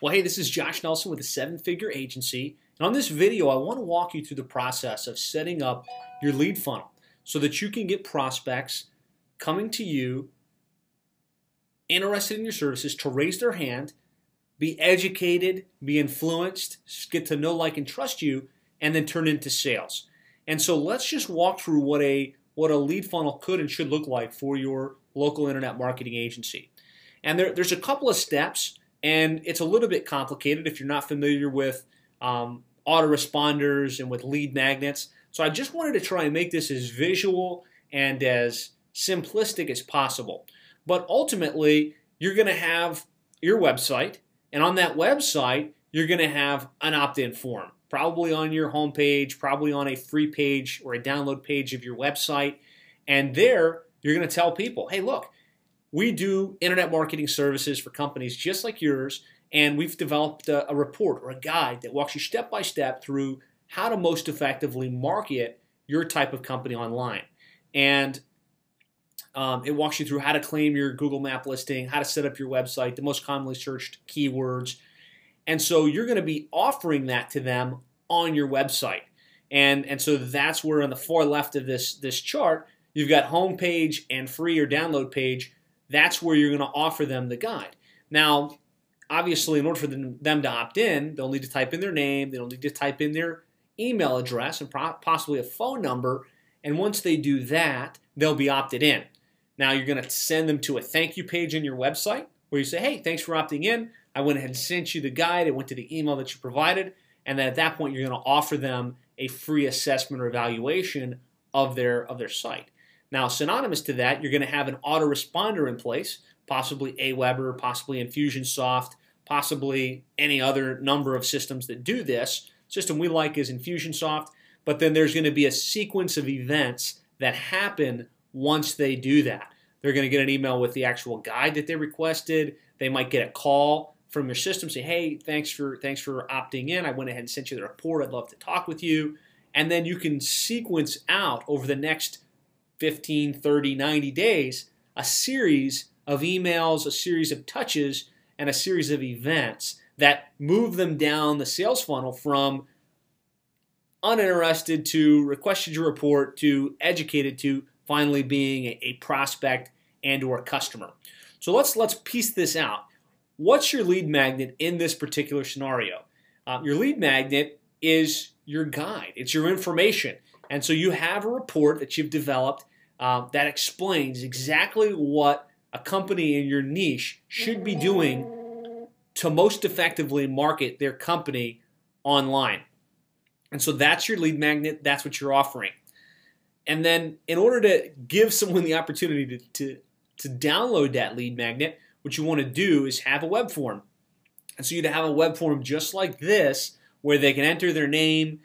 Well, hey, this is Josh Nelson with a seven figure agency. And on this video, I want to walk you through the process of setting up your lead funnel so that you can get prospects coming to you interested in your services to raise their hand, be educated, be influenced, get to know, like, and trust you, and then turn into sales. And so let's just walk through what a what a lead funnel could and should look like for your local internet marketing agency. And there, there's a couple of steps and it's a little bit complicated if you're not familiar with um, autoresponders and with lead magnets. So I just wanted to try and make this as visual and as simplistic as possible. But ultimately, you're going to have your website, and on that website, you're going to have an opt in form, probably on your homepage, probably on a free page or a download page of your website. And there, you're going to tell people, hey, look, we do internet marketing services for companies just like yours, and we've developed a, a report or a guide that walks you step by step through how to most effectively market your type of company online. And um, it walks you through how to claim your Google Map listing, how to set up your website, the most commonly searched keywords. And so you're going to be offering that to them on your website. And, and so that's where on the far left of this, this chart, you've got homepage and free or download page that's where you're going to offer them the guide. Now, obviously, in order for them, to opt in, they'll need to type in their name, they'll need to type in their email address and possibly a phone number. And once they do that, they'll be opted in. Now, you're going to send them to a thank you page on your website where you say, hey, thanks for opting in. I went ahead and sent you the guide. It went to the email that you provided. And then at that point, you're going to offer them a free assessment or evaluation of their, of their site. Now, synonymous to that, you're going to have an autoresponder in place, possibly Aweber, possibly Infusionsoft, possibly any other number of systems that do this. System we like is Infusionsoft, but then there's going to be a sequence of events that happen once they do that. They're going to get an email with the actual guide that they requested. They might get a call from your system say, "Hey, thanks for thanks for opting in. I went ahead and sent you the report. I'd love to talk with you." And then you can sequence out over the next 15, 30, 90 days, a series of emails, a series of touches, and a series of events that move them down the sales funnel from uninterested to requested your report to educated to finally being a, prospect and or customer. So let's let's piece this out. What's your lead magnet in this particular scenario? Uh, your lead magnet is your guide. It's your information. And so you have a report that you've developed uh, that explains exactly what a company in your niche should be doing to most effectively market their company online. And so that's your lead magnet, that's what you're offering. And then, in order to give someone the opportunity to, to, to download that lead magnet, what you want to do is have a web form. And so you'd have a web form just like this, where they can enter their name,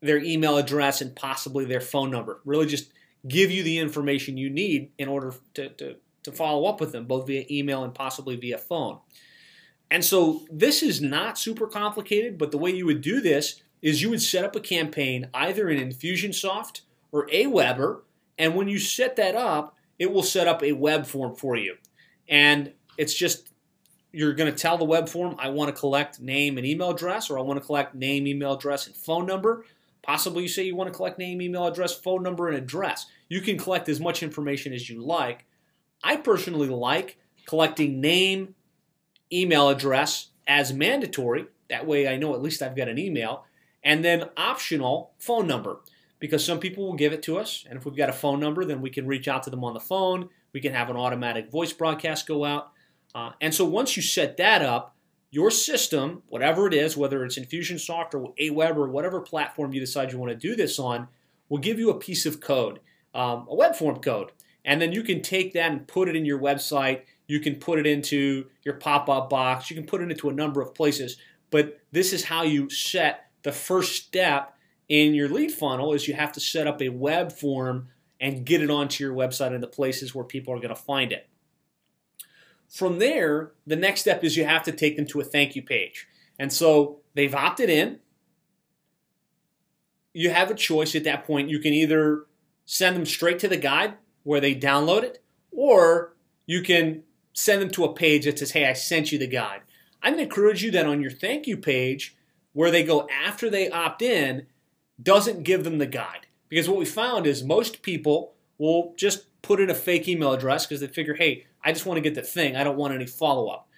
their email address, and possibly their phone number. Really just give you the information you need in order to, to, to follow up with them, both via email and possibly via phone. And so this is not super complicated, but the way you would do this is you would set up a campaign either in Infusionsoft or Aweber, and when you set that up, it will set up a web form for you. And it's just you're going to tell the web form, I want to collect name and email address, or I want to collect name, email address, and phone number. Possibly you say you want to collect name, email address, phone number, and address. You can collect as much information as you like. I personally like collecting name, email address as mandatory. That way I know at least I've got an email. And then optional phone number because some people will give it to us. And if we've got a phone number, then we can reach out to them on the phone. We can have an automatic voice broadcast go out. Uh, and so once you set that up, your system, whatever it is, whether it's Infusionsoft or Aweber or whatever platform you decide you want to do this on, will give you a piece of code, um, a web form code. And then you can take that and put it in your website. You can put it into your pop up box. You can put it into a number of places. But this is how you set the first step in your lead funnel is you have to set up a web form and get it onto your website and the places where people are going to find it. From there, the next step is you have to take them to a thank you page. And so they've opted in. You have a choice at that point. You can either send them straight to the guide where they download it, or you can send them to a page that says, Hey, I sent you the guide. I'm going to encourage you that on your thank you page, where they go after they opt in, doesn't give them the guide. Because what we found is most people will just put in a fake email address because they figure, hey, I just want to get the thing. I don't want any follow up.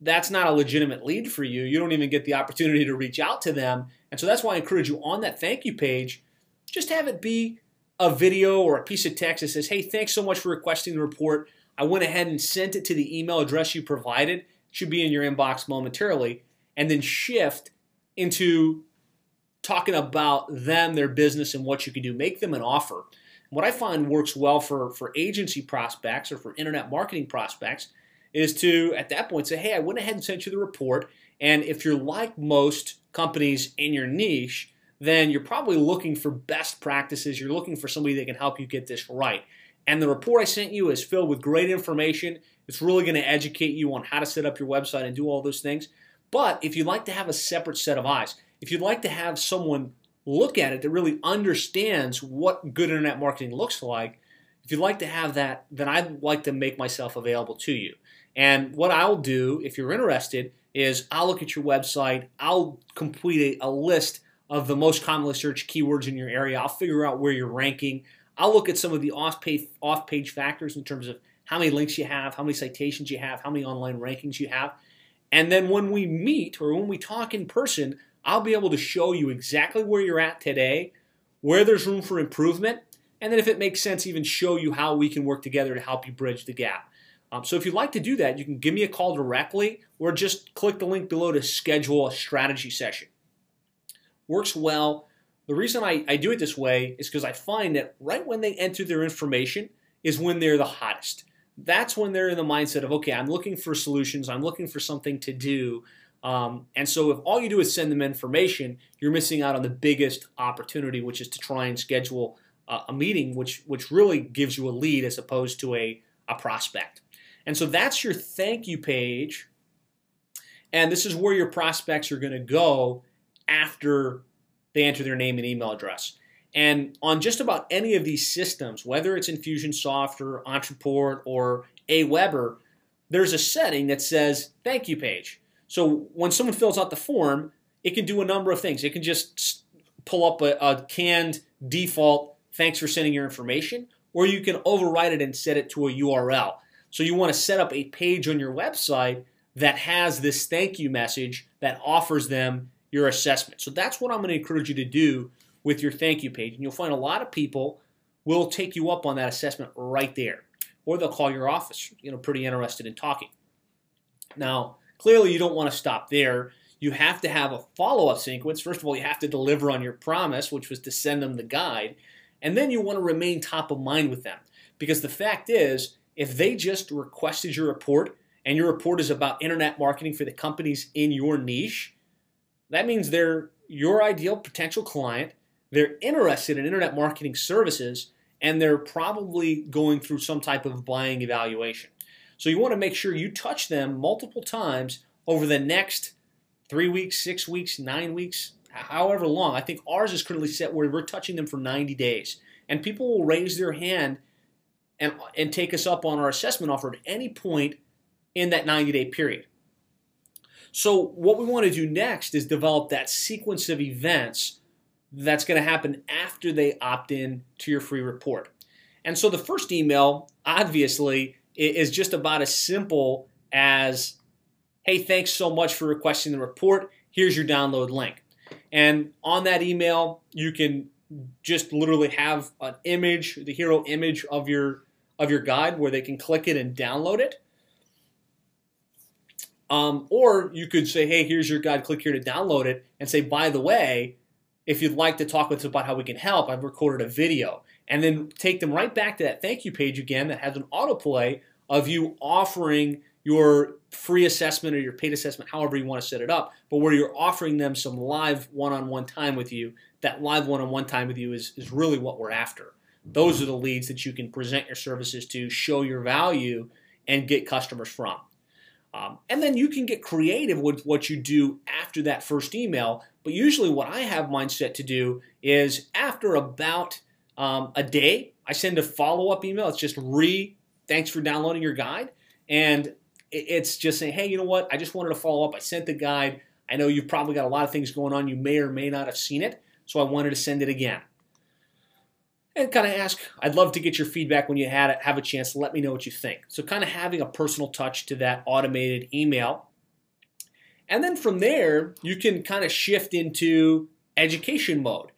That's not a legitimate lead for you. You don't even get the opportunity to reach out to them. And so that's why I encourage you on that thank you page, just have it be a video or a piece of text that says, hey, thanks so much for requesting the report. I went ahead and sent it to the email address you provided. It should be in your inbox momentarily. And then shift into talking about them, their business, and what you can do. Make them an offer. What I find works well for, for agency prospects or for internet marketing prospects is to, at that point, say, hey, I went ahead and sent you the report. And if you're like most companies in your niche, then you're probably looking for best practices. You're looking for somebody that can help you get this right. And the report I sent you is filled with great information. It's really going to educate you on how to set up your website and do all those things. But if you'd like to have a separate set of eyes, if you'd like to have someone look at it that really understands what good internet marketing looks like, if you'd like to have that, then I'd like to make myself available to you. And what I'll do, if you're interested, is I'll look at your website, I'll complete a, a list of the most commonly searched keywords in your area, I'll figure out where you're ranking, I'll look at some of the off-page, off-page factors in terms of how many links you have, how many citations you have, how many online rankings you have. And then when we meet or when we talk in person, I'll be able to show you exactly where you're at today, where there's room for improvement, and then if it makes sense, even show you how we can work together to help you bridge the gap. Um, so if you'd like to do that, you can give me a call directly or just click the link below to schedule a strategy session. Works well. The reason I, I do it this way is because I find that right when they enter their information is when they're the hottest. That's when they're in the mindset of, okay, I'm looking for solutions, I'm looking for something to do. Um, and so if all you do is send them information, you're missing out on the biggest opportunity, which is to try and schedule uh, a meeting, which which really gives you a lead as opposed to a, a prospect. And so that's your thank you page. And this is where your prospects are going to go after they enter their name and email address. And on just about any of these systems, whether it's Infusionsoft or Ontraport or Aweber, there's a setting that says thank you page. So when someone fills out the form, it can do a number of things. It can just pull up a, a canned default, thanks for sending your information, or you can override it and set it to a URL. So you want to set up a page on your website that has this thank you message that offers them your assessment. So that's what I'm going to encourage you to do with your thank you page. And you'll find a lot of people will take you up on that assessment right there. Or they'll call your office, you know, pretty interested in talking. Now, Clearly, you don't want to stop there. You have to have a follow up sequence. First of all, you have to deliver on your promise, which was to send them the guide. And then you want to remain top of mind with them. Because the fact is, if they just requested your report and your report is about internet marketing for the companies in your niche, that means they're your ideal potential client. They're interested in internet marketing services and they're probably going through some type of buying evaluation. So you want to make sure you touch them multiple times over the next three weeks, six weeks, nine weeks, however long. I think ours is currently set where we're touching them for 90 days. And people will raise their hand and, and take us up on our assessment offer at any point in that 90 day period. So, what we want to do next is develop that sequence of events that's going to happen after they opt in to your free report. And so, the first email, obviously, is just about as simple as hey, thanks so much for requesting the report. Here's your download link. And on that email, you can just literally have an image, the hero image of your of your guide where they can click it and download it. Um, or you could say, hey, here's your guide, click here to download it, and say, by the way, if you'd like to talk with us about how we can help, I've recorded a video and then take them right back to that thank you page again that has an autoplay of you offering your free assessment or your paid assessment, however you want to set it up, but where you're offering them some live one-on-one time with you. That live one-on-one time with you is, is really what we're after. Those are the leads that you can present your services to, show your value, and get customers from. Um, and then you can get creative with what you do after that first email. But usually, what I have mindset to do is after about um, a day, I send a follow up email. It's just re thanks for downloading your guide. And it's just saying, hey, you know what? I just wanted to follow up. I sent the guide. I know you've probably got a lot of things going on. You may or may not have seen it, so I wanted to send it again. And kind of ask, I'd love to get your feedback when you had it, have a chance let me know what you think. So, kind of having a personal touch to that automated email. And then from there, you can kind of shift into education mode.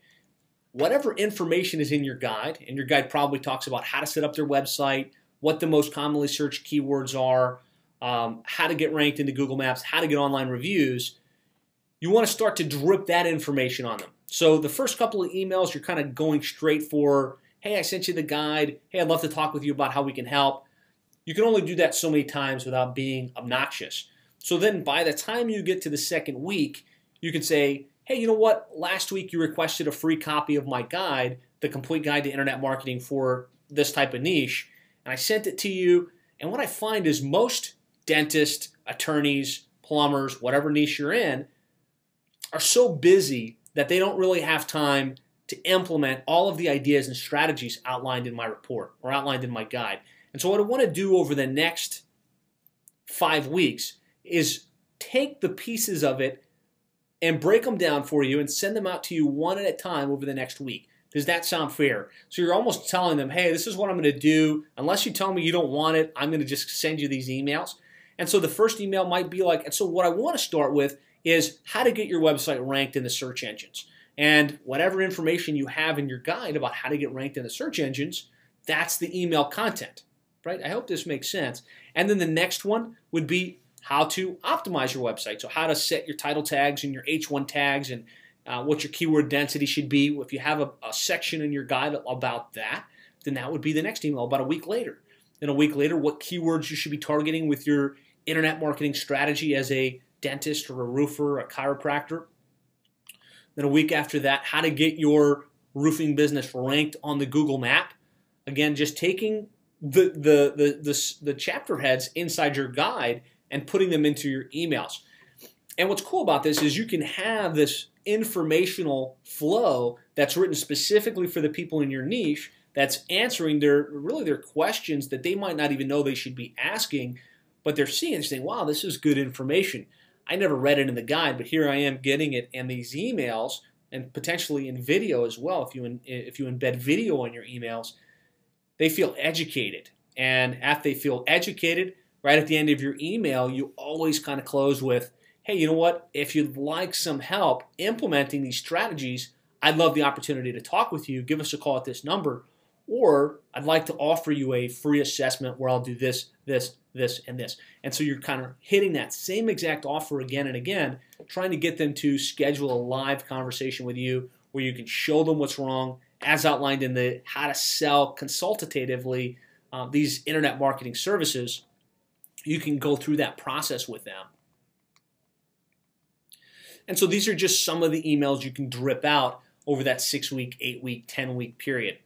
Whatever information is in your guide, and your guide probably talks about how to set up their website, what the most commonly searched keywords are, um, how to get ranked into Google Maps, how to get online reviews, you want to start to drip that information on them. So the first couple of emails, you're kind of going straight for, hey, I sent you the guide. Hey, I'd love to talk with you about how we can help. You can only do that so many times without being obnoxious. So then by the time you get to the second week, you can say, hey, you know what? Last week you requested a free copy of my guide, the complete guide to internet marketing for this type of niche, and I sent it to you. And what I find is most dentists, attorneys, plumbers, whatever niche you're in, are so busy that they don't really have time to implement all of the ideas and strategies outlined in my report or outlined in my guide. And so, what I want to do over the next five weeks is take the pieces of it and break them down for you and send them out to you one at a time over the next week. Does that sound fair? So you're almost telling them, hey, this is what I'm going to do. Unless you tell me you don't want it, I'm going to just send you these emails. And so the first email might be like, and so what I want to start with is how to get your website ranked in the search engines. And whatever information you have in your guide about how to get ranked in the search engines, that's the email content, right? I hope this makes sense. And then the next one would be how to optimize your website. So, how to set your title tags and your H1 tags and uh, what your keyword density should be. If you have a, a section in your guide about that, then that would be the next email about a week later. Then a week later, what keywords you should be targeting with your internet marketing strategy as a dentist or a roofer, a chiropractor. Then a week after that, how to get your roofing business ranked on the Google map. Again, just taking the the the the, the chapter heads inside your guide and putting them into your emails. And what's cool about this is you can have this informational flow that's written specifically for the people in your niche that's answering their really their questions that they might not even know they should be asking, but they're seeing and saying, wow, this is good information. I never read it in the guide, but here I am getting it and these emails and potentially in video as well. If you in, if you embed video on your emails, they feel educated. And after they feel educated, right at the end of your email, you always kind of close with, hey, you know what? If you'd like some help implementing these strategies, I'd love the opportunity to talk with you. Give us a call at this number. Or I'd like to offer you a free assessment where I'll do this, this, this, and this. And so you're kind of hitting that same exact offer again and again, trying to get them to schedule a live conversation with you where you can show them what's wrong, as outlined in the how to sell consultatively uh, these internet marketing services. You can go through that process with them. And so these are just some of the emails you can drip out over that six week, eight week, 10 week period.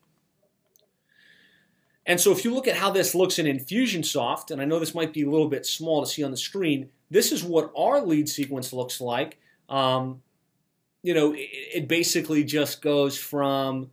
And so if you look at how this looks in Infusionsoft, and I know this might be a little bit small to see on the screen, this is what our lead sequence looks like. Um, you know, it, it basically just goes from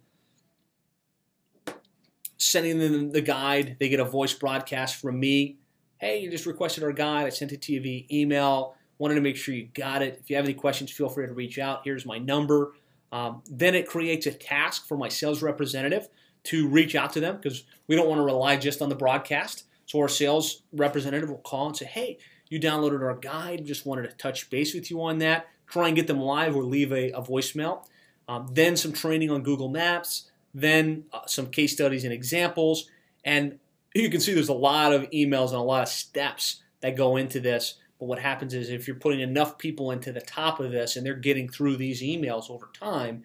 sending them the guide, they get a voice broadcast from me. Hey, you just requested our guide. I sent it to you via email. Wanted to make sure you got it. If you have any questions, feel free to reach out. Here's my number. Um, then it creates a task for my sales representative to reach out to them because we don't want to rely just on the broadcast. So our sales representative will call and say, hey, you downloaded our guide. Just wanted to touch base with you on that. Try and get them live or leave a, a voicemail. Um, then some training on Google Maps. Then uh, some case studies and examples. And you can see there's a lot of emails and a lot of steps that go into this. But what happens is if you're putting enough people into the top of this and they're getting through these emails over time,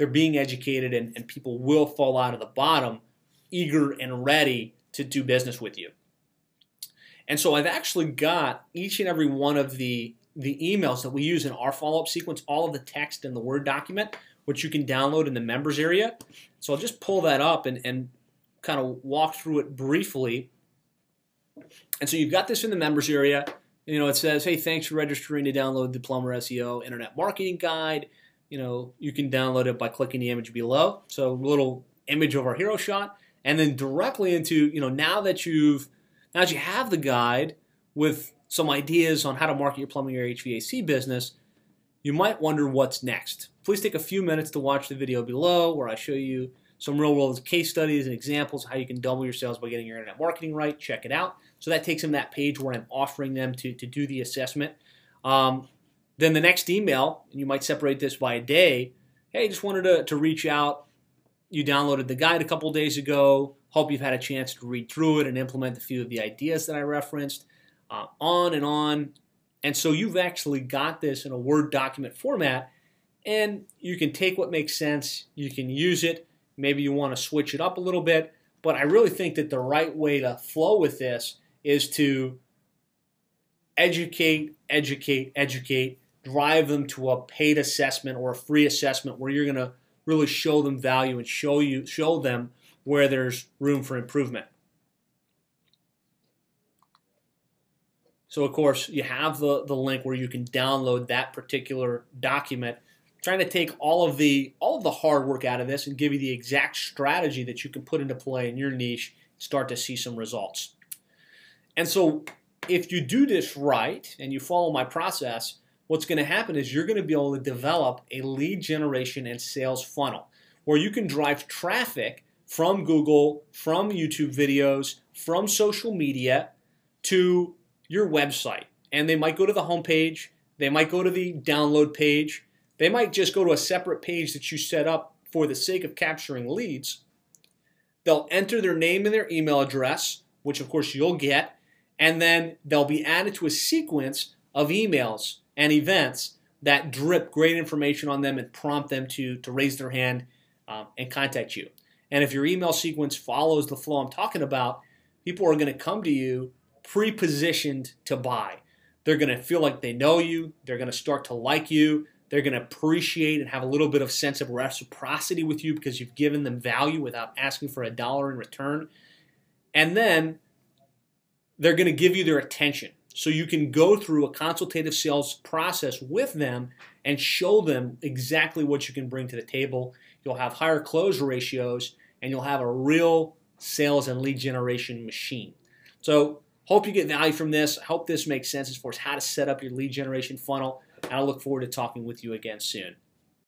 they're being educated and, and people will fall out of the bottom eager and ready to do business with you. And so I've actually got each and every one of the, the emails that we use in our follow-up sequence, all of the text in the Word document, which you can download in the members area. So I'll just pull that up and, and kind of walk through it briefly. And so you've got this in the members area you know, it says, hey, thanks for registering to download the Plumber SEO Internet Marketing Guide. You know, you can download it by clicking the image below. So a little image of our hero shot. And then directly into, you know, now that you've, now that you have the guide, with some ideas on how to market your plumbing or HVAC business, you might wonder what's next. Please take a few minutes to watch the video below where I show you some real world case studies and examples how you can double your sales by getting your internet marketing right. Check it out. So that takes them that page where I'm offering them to, to do the assessment. Um, then the next email, and you might separate this by a day. Hey, just wanted to, to reach out. You downloaded the guide a couple days ago. Hope you've had a chance to read through it and implement a few of the ideas that I referenced. Uh, on and on. And so you've actually got this in a Word document format, and you can take what makes sense, you can use it. Maybe you want to switch it up a little bit, but I really think that the right way to flow with this is to educate, educate, educate, drive them to a paid assessment or a free assessment where you're going to really show them value and show you show them where there's room for improvement. So of course you have the, the link where you can download that particular document, trying to take all of the all of the hard work out of this and give you the exact strategy that you can put into play in your niche, and start to see some results. And so if you do this right and you follow my process, what's going to happen is you're going to be able to develop a lead generation and sales funnel where you can drive traffic from Google, from YouTube videos, from social media to your website. And they might go to the homepage, they might go to the download page, they might just go to a separate page that you set up for the sake of capturing leads. They'll enter their name and their email address, which of course you'll get, and then they'll be added to a sequence of emails and events that drip great information on them and prompt them to, to raise their hand um, and contact you. And if your email sequence follows the flow I'm talking about, people are going to come to you pre-positioned to buy. They're going to feel like they know you. They're going to start to like you. They're going to appreciate and have a little bit of sense of reciprocity with you because you've given them value without asking for a dollar in return. And then they're going to give you their attention. So you can go through a consultative sales process with them and show them exactly what you can bring to the table. You'll have higher close ratios and you'll have a real sales and lead generation machine. So Hope you get value from this. I hope this makes sense as far as how to set up your lead generation funnel. And I look forward to talking with you again soon.